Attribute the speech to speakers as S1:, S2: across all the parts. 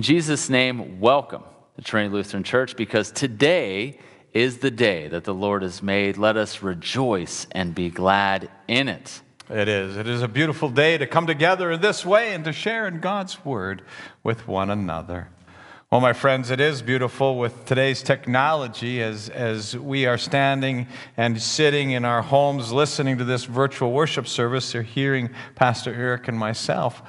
S1: In Jesus' name, welcome to Trinity Lutheran Church because today is the day that the Lord has made. Let us rejoice and be glad in it.
S2: It is. It is a beautiful day to come together in this way and to share in God's word with one another. Well, my friends, it is beautiful with today's technology as, as we are standing and sitting in our homes listening to this virtual worship service. You're hearing Pastor Eric and myself.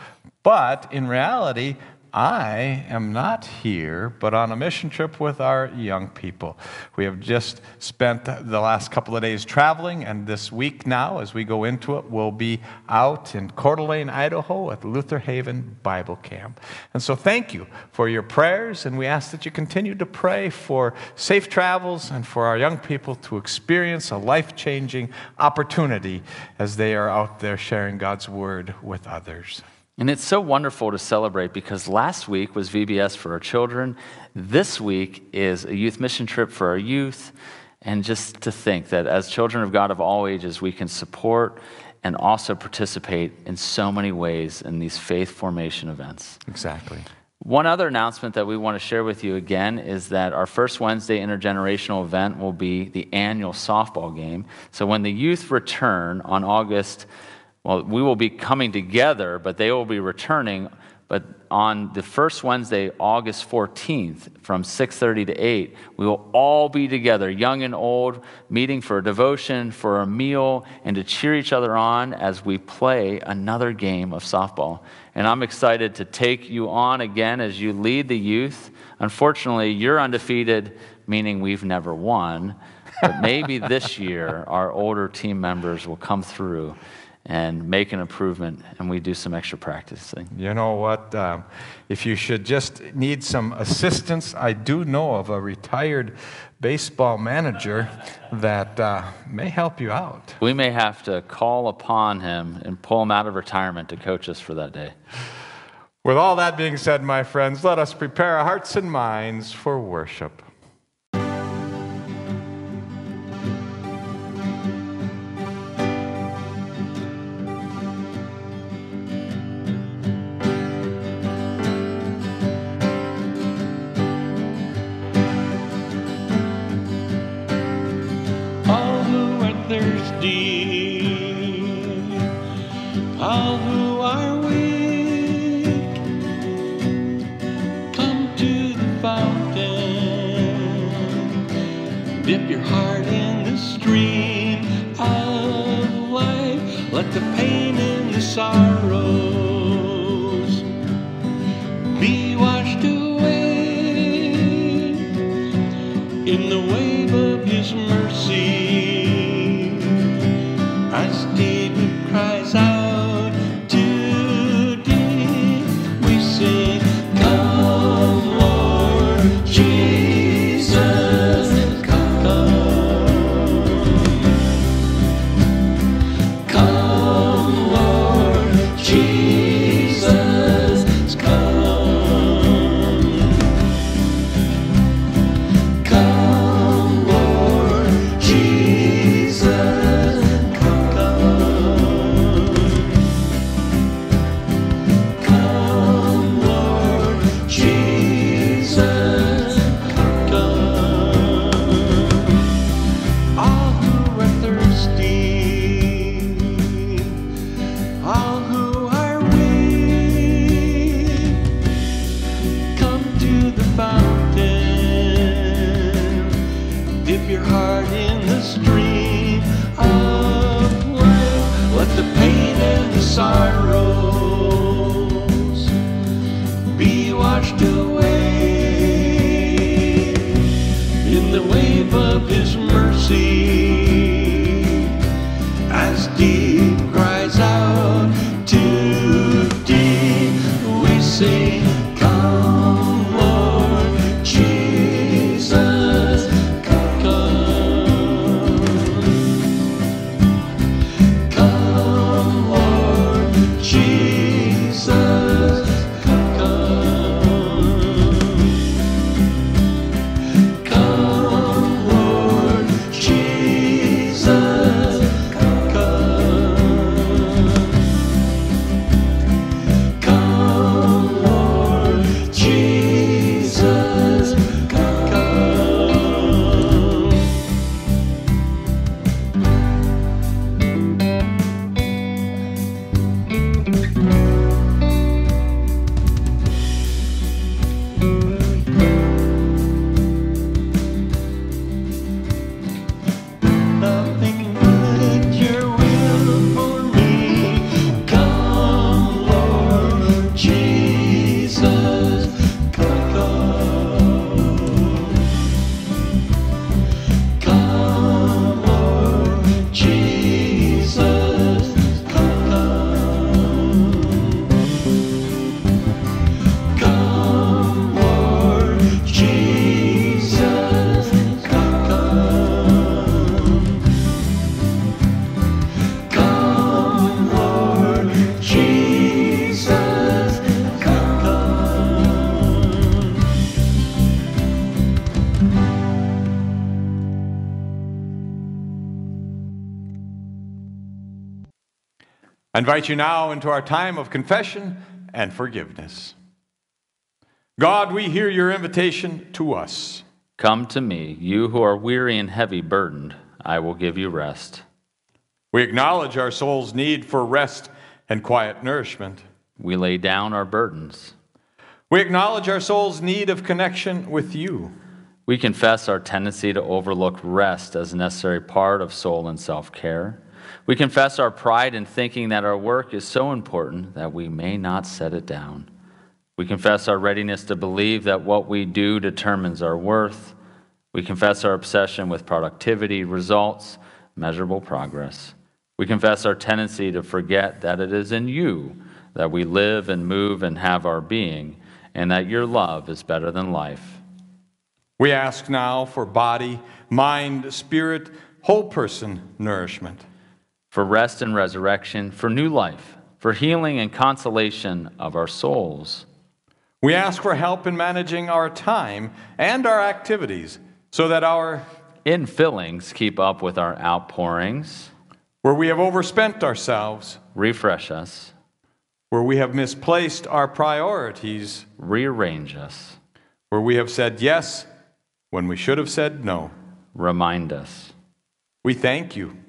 S2: But in reality, I am not here, but on a mission trip with our young people. We have just spent the last couple of days traveling, and this week now, as we go into it, we'll be out in Coeur d'Alene, Idaho at Luther Haven Bible Camp. And so, thank you for your prayers, and we ask that you continue to pray for safe travels and for our young people to experience a life changing opportunity as they are out there sharing God's word with others.
S1: And it's so wonderful to celebrate because last week was VBS for our children. This week is a youth mission trip for our youth. And just to think that as children of God of all ages, we can support and also participate in so many ways in these faith formation events.
S2: Exactly.
S1: One other announcement that we want to share with you again is that our first Wednesday intergenerational event will be the annual softball game. So when the youth return on August well, we will be coming together, but they will be returning. But on the first Wednesday, August 14th, from 6:30 to 8, we will all be together, young and old, meeting for a devotion, for a meal, and to cheer each other on as we play another game of softball. And I'm excited to take you on again as you lead the youth. Unfortunately, you're undefeated, meaning we've never won. But maybe this year, our older team members will come through and make an improvement, and we do some extra practicing.
S2: You know what? Um, if you should just need some assistance, I do know of a retired baseball manager that uh, may help you out.
S1: We may have to call upon him and pull him out of retirement to coach us for that day.
S2: With all that being said, my friends, let us prepare our hearts and minds for worship.
S3: I invite you now into our time of confession and forgiveness. God, we hear your invitation to us.
S1: Come to me, you who are weary and heavy burdened, I will give you rest.
S3: We acknowledge our soul's need for rest and quiet nourishment.
S1: We lay down our burdens.
S3: We acknowledge our soul's need of connection with you.
S1: We confess our tendency to overlook rest as a necessary part of soul and self care. We confess our pride in thinking that our work is so important that we may not set it down. We confess our readiness to believe that what we do determines our worth. We confess our obsession with productivity, results, measurable progress. We confess our tendency to forget that it is in you that we live and move and have our being, and that your love is better than life.
S3: We ask now for body, mind, spirit, whole person nourishment.
S1: For rest and resurrection, for new life, for healing and consolation of our souls.
S3: We ask for help in managing our time and our activities so that our
S1: infillings keep up with our outpourings.
S3: Where we have overspent ourselves,
S1: refresh us.
S3: Where we have misplaced our priorities,
S1: rearrange us.
S3: Where we have said yes when we should have said no,
S1: remind us.
S3: We thank you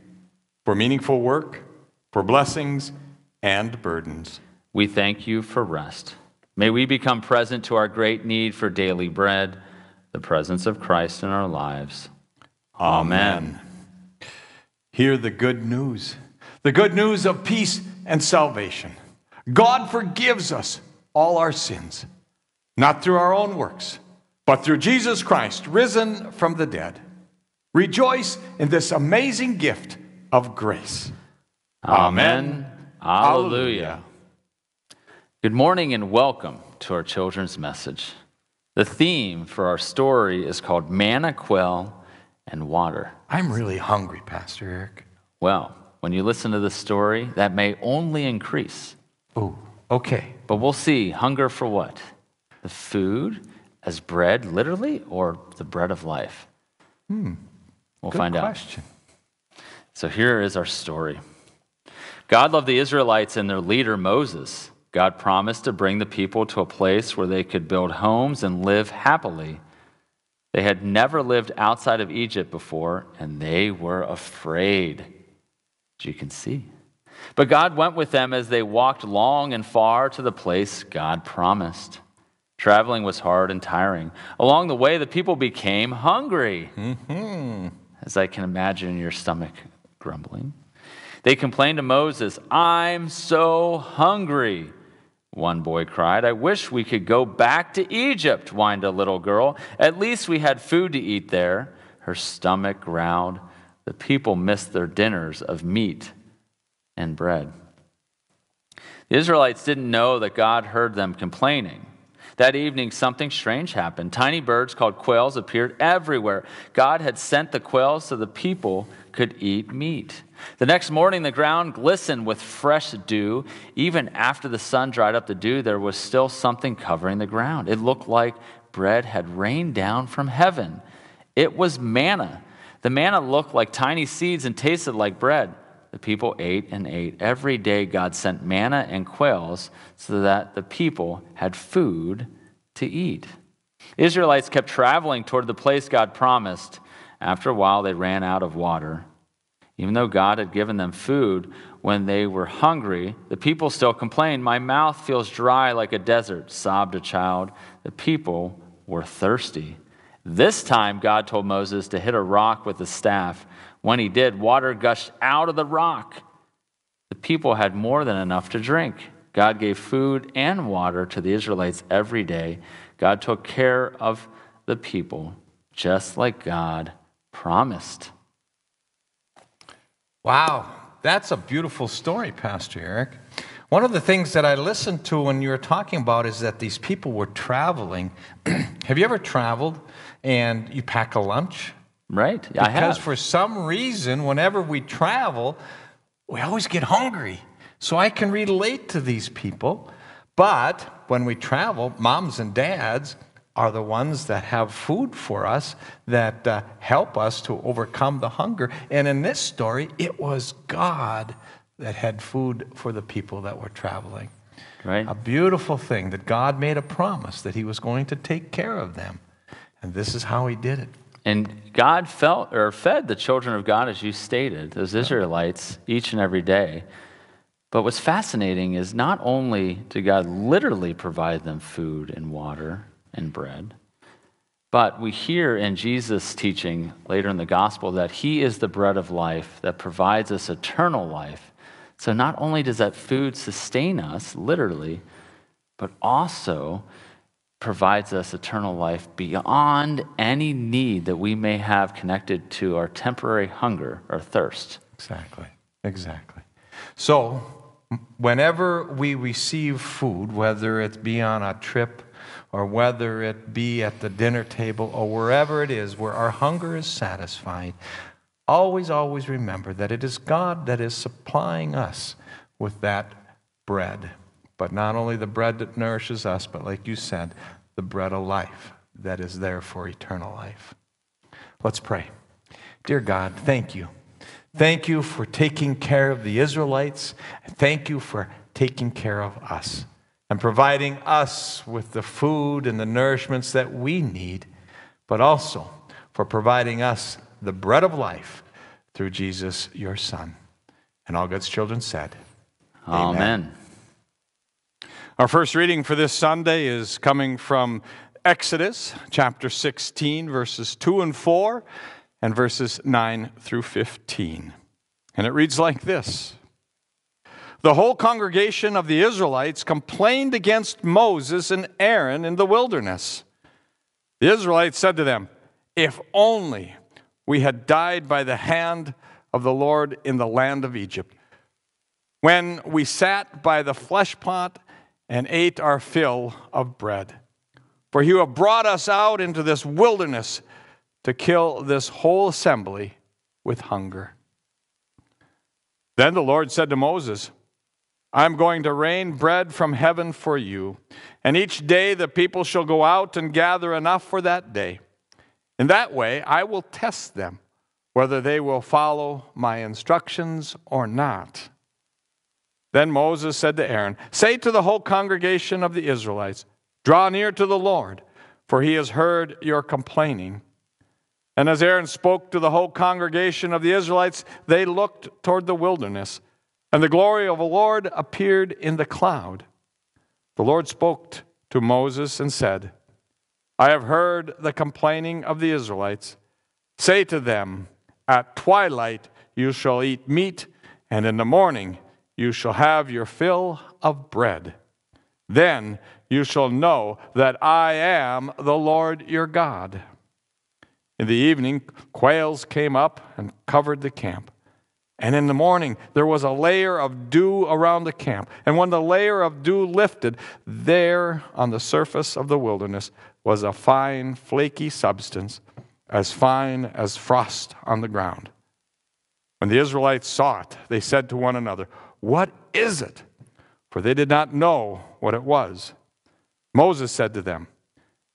S3: for meaningful work, for blessings and burdens.
S1: We thank you for rest. May we become present to our great need for daily bread, the presence of Christ in our lives. Amen. Amen.
S3: Hear the good news the good news of peace and salvation. God forgives us all our sins, not through our own works, but through Jesus Christ, risen from the dead. Rejoice in this amazing gift of grace.
S1: Amen. Hallelujah. Good morning and welcome to our children's message. The theme for our story is called Manna, Quail, and Water.
S3: I'm really hungry, Pastor Eric.
S1: Well, when you listen to the story, that may only increase.
S3: Oh, okay.
S1: But we'll see. Hunger for what? The food as bread, literally, or the bread of life?
S3: Hmm.
S1: We'll
S3: Good
S1: find
S3: question.
S1: out. So here is our story. God loved the Israelites and their leader, Moses. God promised to bring the people to a place where they could build homes and live happily. They had never lived outside of Egypt before, and they were afraid, as you can see. But God went with them as they walked long and far to the place God promised. Traveling was hard and tiring. Along the way, the people became hungry,
S3: mm-hmm.
S1: as I can imagine your stomach grumbling. They complained to Moses, I'm so hungry. One boy cried, I wish we could go back to Egypt, whined a little girl. At least we had food to eat there. Her stomach growled. The people missed their dinners of meat and bread. The Israelites didn't know that God heard them complaining. That evening, something strange happened. Tiny birds called quails appeared everywhere. God had sent the quails so the people could eat meat. The next morning, the ground glistened with fresh dew. Even after the sun dried up the dew, there was still something covering the ground. It looked like bread had rained down from heaven. It was manna. The manna looked like tiny seeds and tasted like bread. The people ate and ate. Every day, God sent manna and quails so that the people had food to eat. Israelites kept traveling toward the place God promised. After a while, they ran out of water. Even though God had given them food when they were hungry, the people still complained, My mouth feels dry like a desert, sobbed a child. The people were thirsty. This time, God told Moses to hit a rock with a staff. When he did, water gushed out of the rock. The people had more than enough to drink. God gave food and water to the Israelites every day. God took care of the people, just like God promised.
S3: Wow, that's a beautiful story, Pastor Eric. One of the things that I listened to when you were talking about is that these people were traveling. have you ever traveled and you pack a lunch?
S1: Right,
S3: because I have. for some reason, whenever we travel, we always get hungry. So I can relate to these people. But when we travel, moms and dads are the ones that have food for us that uh, help us to overcome the hunger. And in this story, it was God that had food for the people that were traveling.
S1: Right?
S3: A beautiful thing that God made a promise that He was going to take care of them. And this is how He did it.
S1: And God felt or fed the children of God, as you stated, those Israelites, each and every day. But what's fascinating is not only did God literally provide them food and water and bread, but we hear in Jesus' teaching later in the gospel that He is the bread of life that provides us eternal life. So not only does that food sustain us, literally, but also provides us eternal life beyond any need that we may have connected to our temporary hunger or thirst.
S3: Exactly. Exactly. So, whenever we receive food, whether it be on a trip or whether it be at the dinner table or wherever it is where our hunger is satisfied, always, always remember that it is God that is supplying us with that bread. But not only the bread that nourishes us, but like you said, the bread of life that is there for eternal life. Let's pray. Dear God, thank you. Thank you for taking care of the Israelites. Thank you for taking care of us and providing us with the food and the nourishments that we need, but also for providing us the bread of life through Jesus, your Son. And all God's children said,
S1: Amen. Amen.
S3: Our first reading for this Sunday is coming from Exodus chapter 16, verses 2 and 4, and verses 9 through 15. And it reads like this The whole congregation of the Israelites complained against Moses and Aaron in the wilderness. The Israelites said to them, If only we had died by the hand of the Lord in the land of Egypt, when we sat by the flesh pot and ate our fill of bread. For you have brought us out into this wilderness to kill this whole assembly with hunger. Then the Lord said to Moses, I'm going to rain bread from heaven for you, and each day the people shall go out and gather enough for that day. In that way, I will test them whether they will follow my instructions or not. Then Moses said to Aaron, Say to the whole congregation of the Israelites, Draw near to the Lord, for he has heard your complaining. And as Aaron spoke to the whole congregation of the Israelites, they looked toward the wilderness, and the glory of the Lord appeared in the cloud. The Lord spoke to Moses and said, I have heard the complaining of the Israelites. Say to them, At twilight you shall eat meat, and in the morning you shall have your fill of bread. Then you shall know that I am the Lord your God. In the evening, quails came up and covered the camp. And in the morning, there was a layer of dew around the camp. And when the layer of dew lifted, there on the surface of the wilderness was a fine, flaky substance, as fine as frost on the ground. When the Israelites saw it, they said to one another, what is it? For they did not know what it was. Moses said to them,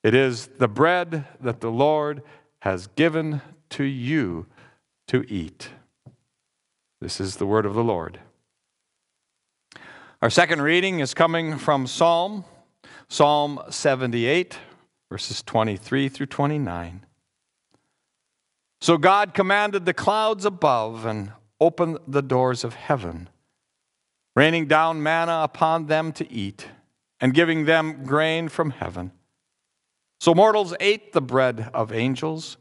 S3: It is the bread that the Lord has given to you to eat. This is the word of the Lord. Our second reading is coming from Psalm, Psalm 78, verses 23 through 29. So God commanded the clouds above and opened the doors of heaven raining down manna upon them to eat, and giving them grain from heaven. So mortals ate the bread of angels.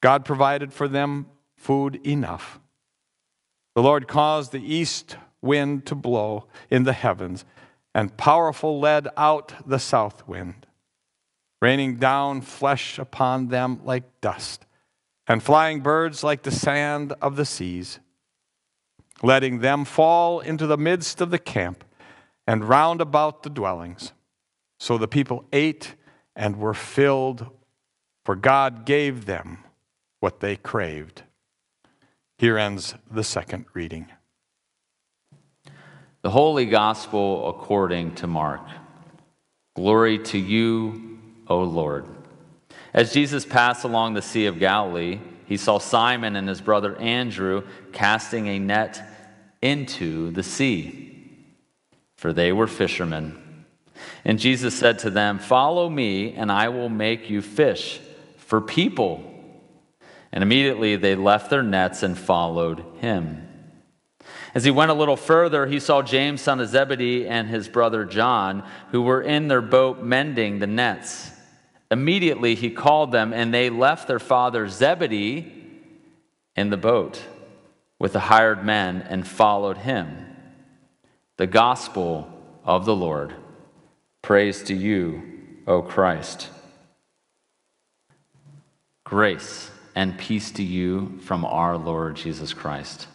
S3: God provided for them food enough. The Lord caused the east wind to blow in the heavens, and powerful led out the south wind, raining down flesh upon them like dust, and flying birds like the sand of the seas letting them fall into the midst of the camp and round about the dwellings. So the people ate and were filled, for God gave them what they craved. Here ends the second reading.
S1: The Holy Gospel according to Mark. Glory to you, O Lord. As Jesus passed along the Sea of Galilee, he saw Simon and his brother Andrew casting a net into the sea, for they were fishermen. And Jesus said to them, Follow me, and I will make you fish for people. And immediately they left their nets and followed him. As he went a little further, he saw James, son of Zebedee, and his brother John, who were in their boat mending the nets. Immediately he called them, and they left their father Zebedee in the boat with the hired men and followed him. The gospel of the Lord. Praise to you, O Christ. Grace and peace to you from our Lord Jesus Christ.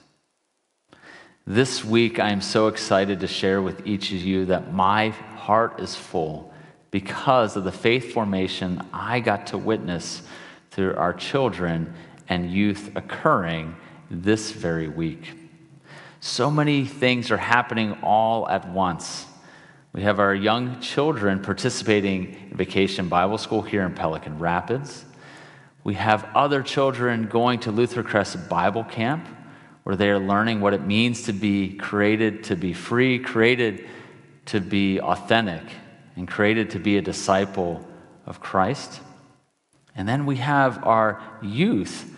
S1: This week, I am so excited to share with each of you that my heart is full because of the faith formation I got to witness through our children and youth occurring this very week. So many things are happening all at once. We have our young children participating in Vacation Bible School here in Pelican Rapids. We have other children going to Luther Crest Bible Camp, where they are learning what it means to be created to be free, created to be authentic, and created to be a disciple of Christ. And then we have our youth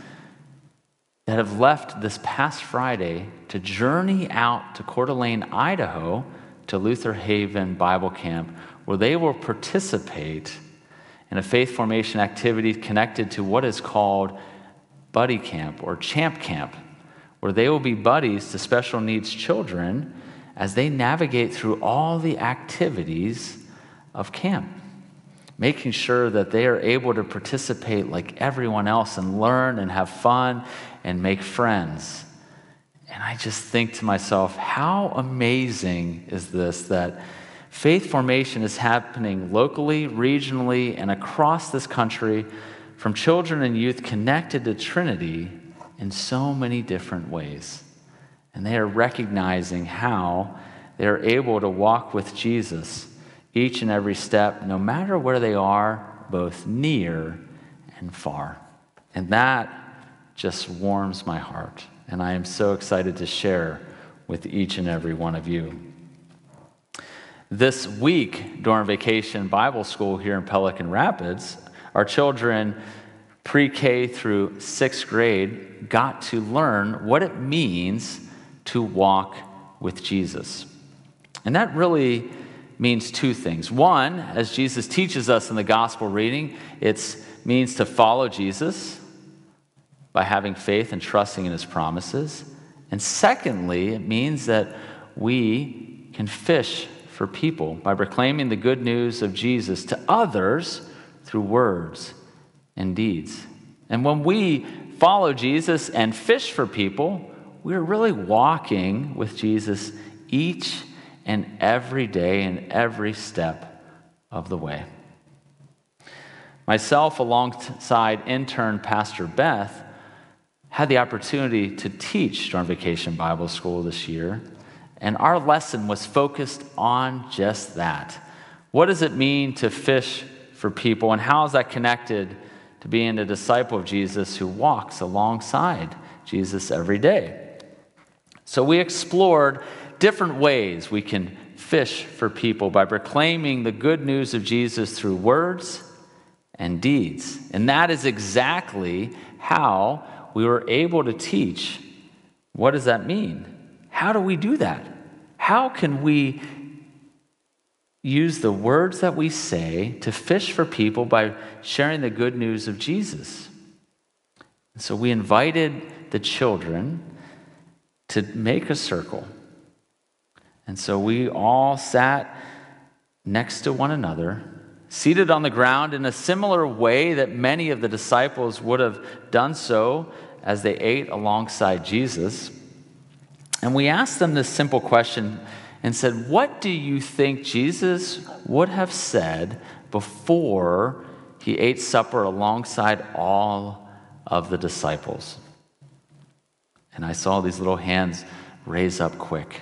S1: that have left this past Friday to journey out to Coeur d'Alene, Idaho to Luther Haven Bible Camp, where they will participate in a faith formation activity connected to what is called Buddy Camp or Champ Camp, where they will be buddies to special needs children as they navigate through all the activities of camp, making sure that they are able to participate like everyone else and learn and have fun and make friends and I just think to myself, how amazing is this that faith formation is happening locally, regionally, and across this country from children and youth connected to Trinity in so many different ways. And they are recognizing how they are able to walk with Jesus each and every step, no matter where they are, both near and far. And that just warms my heart and I am so excited to share with each and every one of you. This week during vacation Bible school here in Pelican Rapids, our children pre K through sixth grade got to learn what it means to walk with Jesus. And that really means two things. One, as Jesus teaches us in the gospel reading, it means to follow Jesus by having faith and trusting in his promises. And secondly, it means that we can fish for people by proclaiming the good news of Jesus to others through words and deeds. And when we follow Jesus and fish for people, we're really walking with Jesus each and every day and every step of the way. Myself, alongside intern Pastor Beth, had the opportunity to teach during Vacation Bible School this year, and our lesson was focused on just that. What does it mean to fish for people, and how is that connected to being a disciple of Jesus who walks alongside Jesus every day? So we explored different ways we can fish for people by proclaiming the good news of Jesus through words and deeds. And that is exactly how we were able to teach what does that mean? How do we do that? How can we use the words that we say to fish for people by sharing the good news of Jesus? So we invited the children to make a circle. And so we all sat next to one another seated on the ground in a similar way that many of the disciples would have done so as they ate alongside Jesus. And we asked them this simple question and said, What do you think Jesus would have said before he ate supper alongside all of the disciples? And I saw these little hands raise up quick.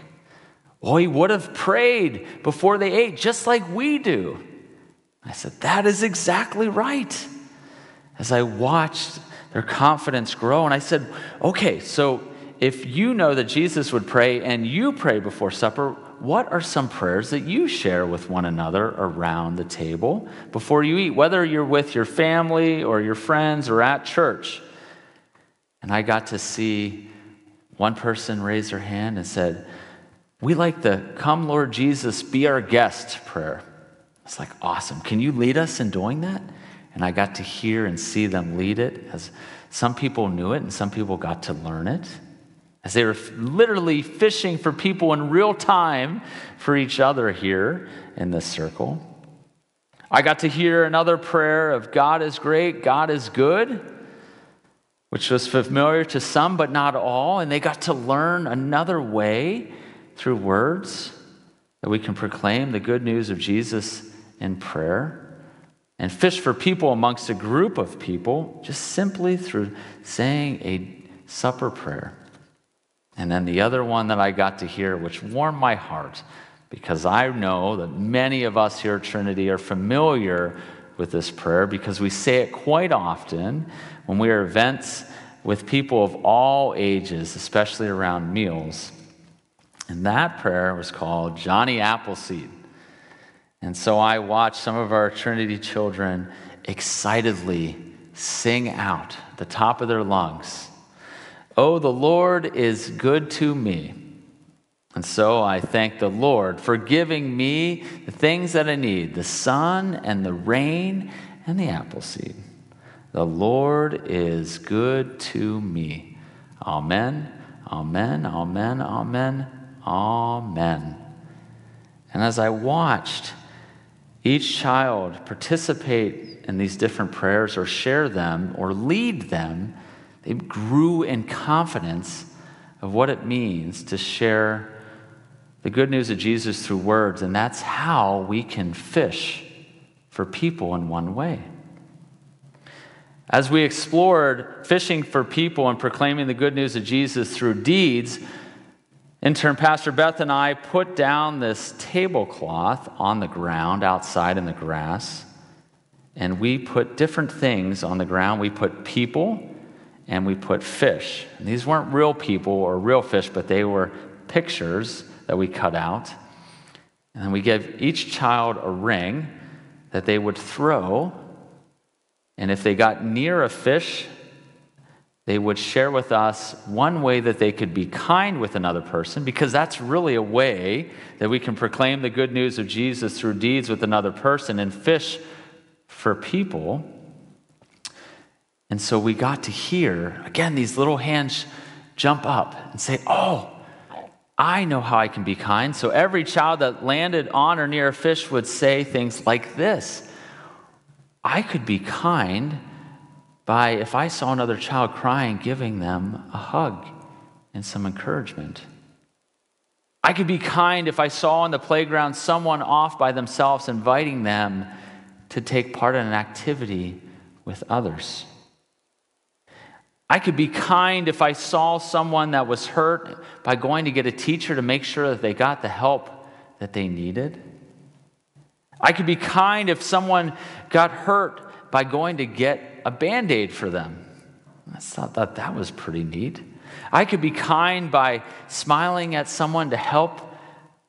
S1: Oh, he would have prayed before they ate, just like we do. I said, That is exactly right. As I watched their confidence grow, and I said, Okay, so if you know that Jesus would pray and you pray before supper, what are some prayers that you share with one another around the table before you eat, whether you're with your family or your friends or at church? And I got to see one person raise their hand and said, We like the Come, Lord Jesus, be our guest prayer. It's like, awesome. Can you lead us in doing that? And I got to hear and see them lead it as some people knew it and some people got to learn it as they were literally fishing for people in real time for each other here in this circle. I got to hear another prayer of God is great, God is good, which was familiar to some but not all. And they got to learn another way through words that we can proclaim the good news of Jesus in prayer and fish for people amongst a group of people just simply through saying a supper prayer. And then the other one that I got to hear, which warmed my heart, because I know that many of us here at Trinity are familiar with this prayer because we say it quite often when we are events with people of all ages, especially around meals. And that prayer was called Johnny Appleseed. And so I watched some of our Trinity children excitedly sing out the top of their lungs Oh, the Lord is good to me. And so I thank the Lord for giving me the things that I need the sun and the rain and the apple seed. The Lord is good to me. Amen, amen, amen, amen, amen. And as I watched each child participate in these different prayers or share them or lead them, they grew in confidence of what it means to share the good news of Jesus through words, and that's how we can fish for people in one way. As we explored fishing for people and proclaiming the good news of Jesus through deeds, intern Pastor Beth and I put down this tablecloth on the ground outside in the grass, and we put different things on the ground. We put people, and we put fish. And these weren't real people or real fish, but they were pictures that we cut out. And then we gave each child a ring that they would throw. And if they got near a fish, they would share with us one way that they could be kind with another person, because that's really a way that we can proclaim the good news of Jesus through deeds with another person and fish for people. And so we got to hear, again, these little hands jump up and say, Oh, I know how I can be kind. So every child that landed on or near a fish would say things like this I could be kind by, if I saw another child crying, giving them a hug and some encouragement. I could be kind if I saw on the playground someone off by themselves, inviting them to take part in an activity with others. I could be kind if I saw someone that was hurt by going to get a teacher to make sure that they got the help that they needed. I could be kind if someone got hurt by going to get a band aid for them. I thought that that was pretty neat. I could be kind by smiling at someone to help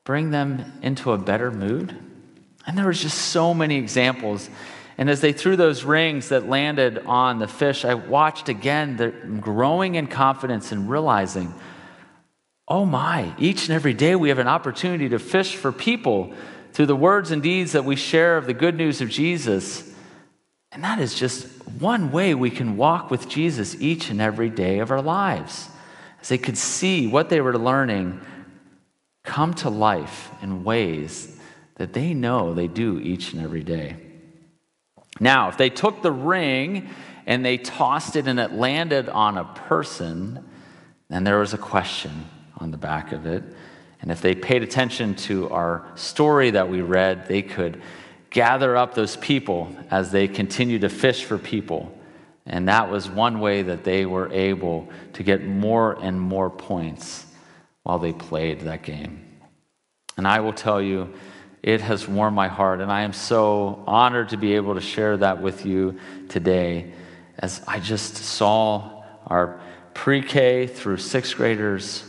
S1: bring them into a better mood. And there was just so many examples and as they threw those rings that landed on the fish, I watched again them growing in confidence and realizing, oh my, each and every day we have an opportunity to fish for people through the words and deeds that we share of the good news of Jesus. And that is just one way we can walk with Jesus each and every day of our lives. As they could see what they were learning come to life in ways that they know they do each and every day. Now, if they took the ring and they tossed it and it landed on a person, then there was a question on the back of it. And if they paid attention to our story that we read, they could gather up those people as they continue to fish for people. And that was one way that they were able to get more and more points while they played that game. And I will tell you, it has warmed my heart. And I am so honored to be able to share that with you today as I just saw our pre K through sixth graders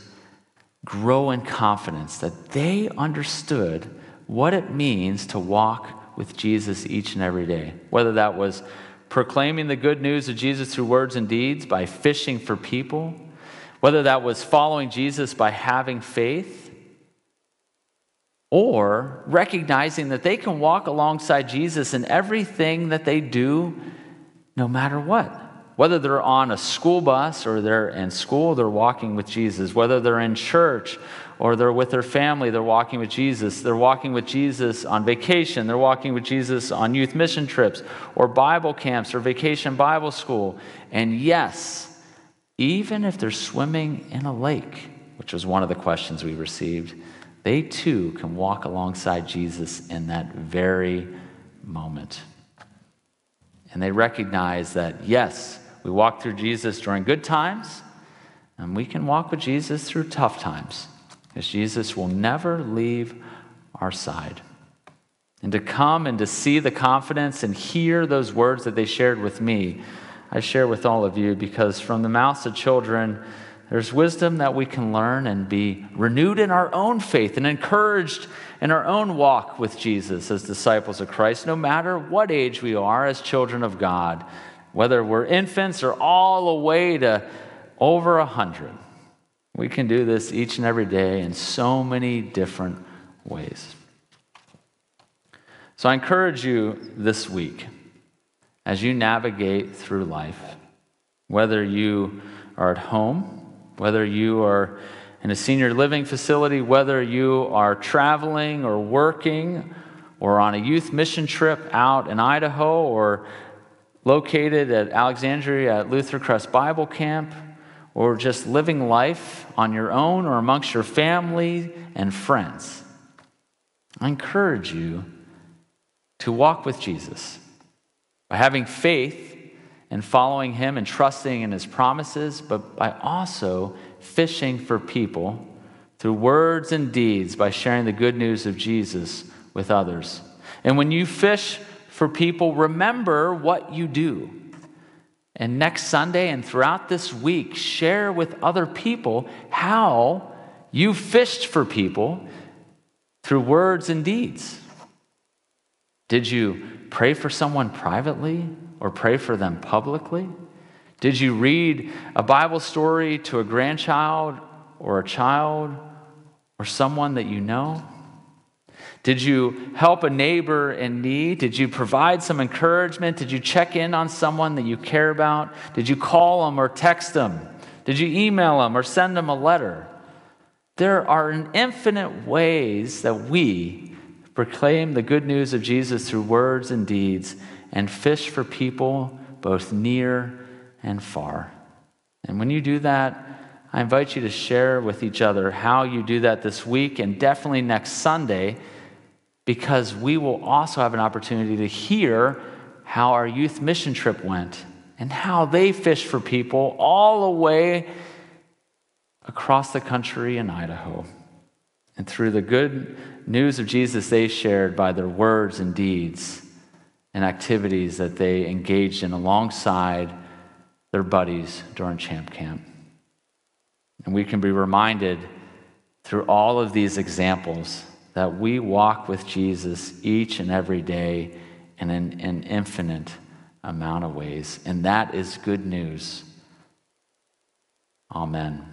S1: grow in confidence that they understood what it means to walk with Jesus each and every day. Whether that was proclaiming the good news of Jesus through words and deeds, by fishing for people, whether that was following Jesus by having faith, or recognizing that they can walk alongside Jesus in everything that they do, no matter what. Whether they're on a school bus or they're in school, they're walking with Jesus. Whether they're in church or they're with their family, they're walking with Jesus. They're walking with Jesus on vacation. They're walking with Jesus on youth mission trips or Bible camps or vacation Bible school. And yes, even if they're swimming in a lake, which was one of the questions we received, they too can walk alongside Jesus in that very moment. And they recognize that, yes, we walk through Jesus during good times, and we can walk with Jesus through tough times, because Jesus will never leave our side. And to come and to see the confidence and hear those words that they shared with me, I share with all of you because from the mouths of children, there's wisdom that we can learn and be renewed in our own faith and encouraged in our own walk with Jesus as disciples of Christ, no matter what age we are as children of God whether we're infants or all the way to over a hundred. We can do this each and every day in so many different ways. So I encourage you this week as you navigate through life, whether you are at home, whether you are in a senior living facility, whether you are traveling or working or on a youth mission trip out in Idaho or located at Alexandria at Luther Crest Bible Camp, or just living life on your own or amongst your family and friends, I encourage you to walk with Jesus by having faith and following him and trusting in his promises, but by also fishing for people through words and deeds by sharing the good news of Jesus with others. And when you fish for people, remember what you do. And next Sunday and throughout this week, share with other people how you fished for people through words and deeds. Did you pray for someone privately or pray for them publicly? Did you read a Bible story to a grandchild or a child or someone that you know? Did you help a neighbor in need? Did you provide some encouragement? Did you check in on someone that you care about? Did you call them or text them? Did you email them or send them a letter? There are infinite ways that we proclaim the good news of Jesus through words and deeds and fish for people both near and far. And when you do that, I invite you to share with each other how you do that this week and definitely next Sunday because we will also have an opportunity to hear how our youth mission trip went and how they fished for people all the way across the country in Idaho. And through the good news of Jesus they shared by their words and deeds and activities that they engaged in alongside their buddies during Champ Camp. And we can be reminded through all of these examples that we walk with Jesus each and every day in an, an infinite amount of ways. And that is good news. Amen.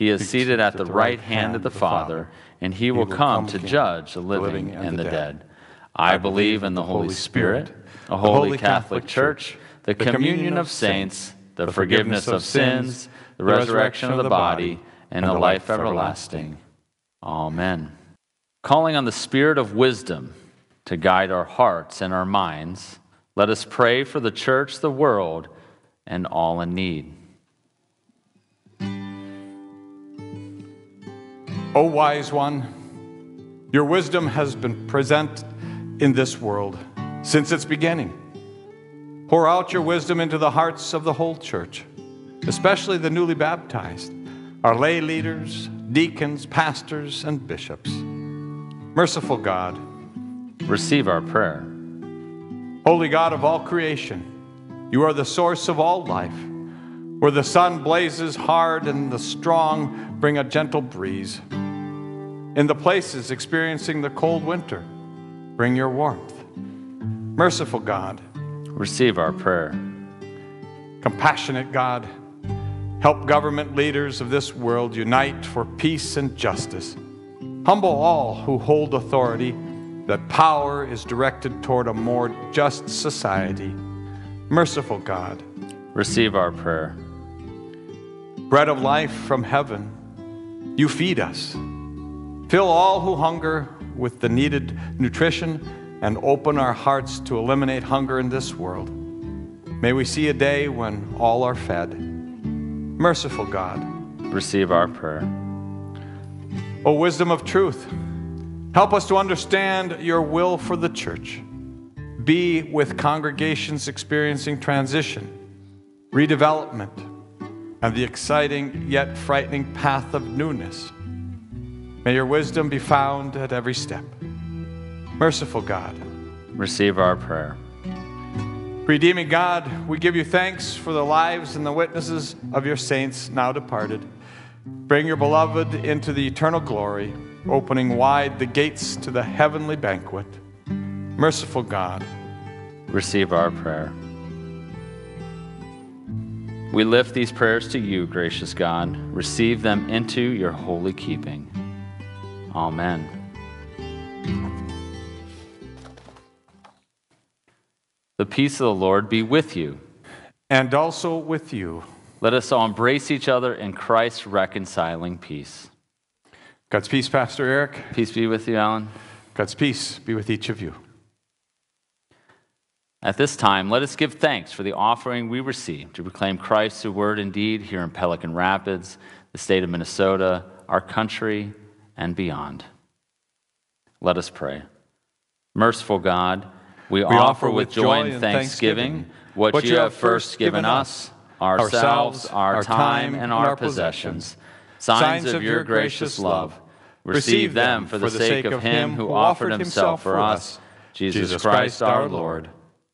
S1: He is seated at the right hand of the Father and he will come to judge the living and the dead. I believe in the Holy Spirit, a holy Catholic Church, the communion of saints, the forgiveness of sins, the resurrection of the body, and the life everlasting. Amen. Calling on the Spirit of wisdom to guide our hearts and our minds, let us pray for the church, the world, and all in need.
S3: O wise one, your wisdom has been present in this world since its beginning. Pour out your wisdom into the hearts of the whole church, especially the newly baptized, our lay leaders, deacons, pastors, and bishops. Merciful God,
S1: receive our prayer.
S3: Holy God of all creation, you are the source of all life. Where the sun blazes hard and the strong bring a gentle breeze. In the places experiencing the cold winter, bring your warmth. Merciful God,
S1: receive our prayer.
S3: Compassionate God, help government leaders of this world unite for peace and justice. Humble all who hold authority, that power is directed toward a more just society. Merciful God,
S1: receive our prayer
S3: bread of life from heaven, you feed us. Fill all who hunger with the needed nutrition and open our hearts to eliminate hunger in this world. May we see a day when all are fed. Merciful God,
S1: receive our prayer.
S3: O wisdom of truth, help us to understand your will for the church. Be with congregations experiencing transition, redevelopment, and the exciting yet frightening path of newness. May your wisdom be found at every step. Merciful God,
S1: receive our prayer.
S3: Redeeming God, we give you thanks for the lives and the witnesses of your saints now departed. Bring your beloved into the eternal glory, opening wide the gates to the heavenly banquet. Merciful God,
S1: receive our prayer. We lift these prayers to you, gracious God. Receive them into your holy keeping. Amen. The peace of the Lord be with you.
S3: And also with you.
S1: Let us all embrace each other in Christ's reconciling peace.
S3: God's peace, Pastor Eric.
S1: Peace be with you, Alan.
S3: God's peace be with each of you.
S1: At this time, let us give thanks for the offering we receive to proclaim Christ through word and deed here in Pelican Rapids, the state of Minnesota, our country, and beyond. Let us pray. Merciful God, we, we offer, offer with joy and thanksgiving, what, what you have first given us, ourselves, our time, and our possessions, signs of your gracious love. Receive them for the sake of him who offered himself for us, Jesus Christ our Lord.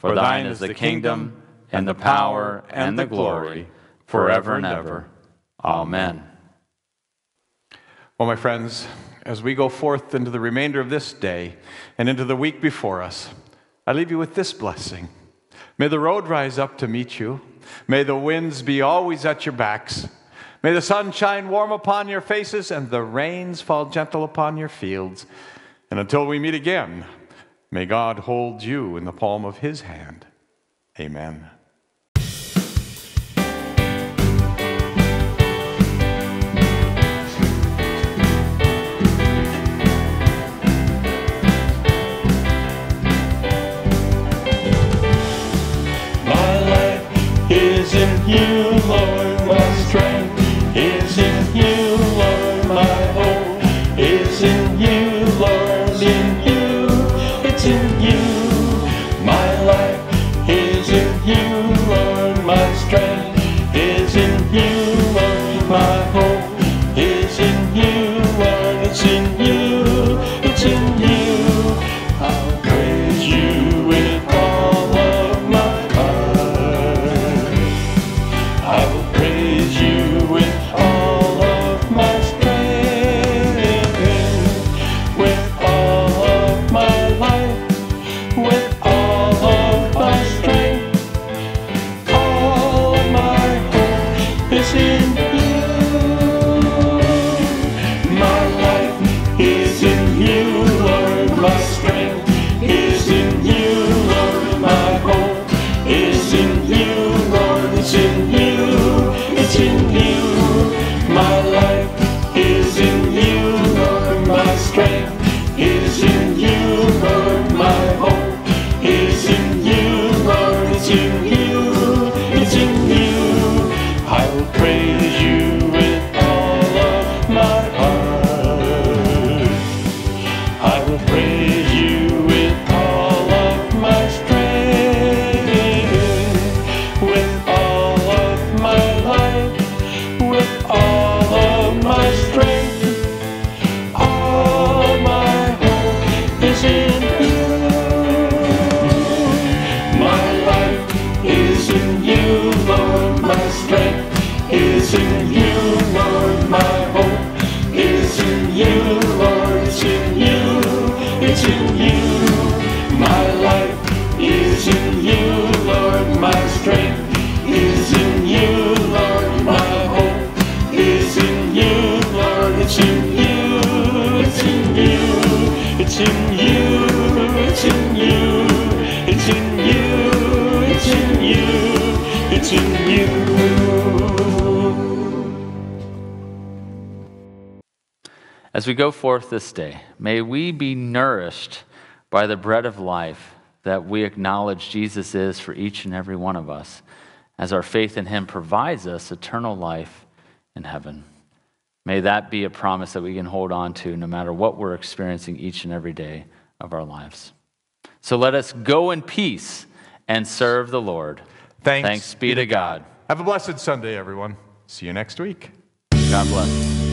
S1: For thine is the kingdom, and the power, and the glory, forever and ever. Amen.
S3: Well, my friends, as we go forth into the remainder of this day and into the week before us, I leave you with this blessing. May the road rise up to meet you. May the winds be always at your backs. May the sun shine warm upon your faces and the rains fall gentle upon your fields. And until we meet again, May God hold you in the palm of his hand. Amen.
S2: in you, Lord.
S1: As we go forth this day, may we be nourished by the bread of life that we acknowledge Jesus is for each and every one of us, as our faith in him provides us eternal life in heaven. May that be a promise that we can hold on to no matter what we're experiencing each and every day of our lives. So let us go in peace and serve the Lord.
S3: Thanks,
S1: Thanks be to God.
S3: Have a blessed Sunday, everyone. See you next week.
S1: God bless.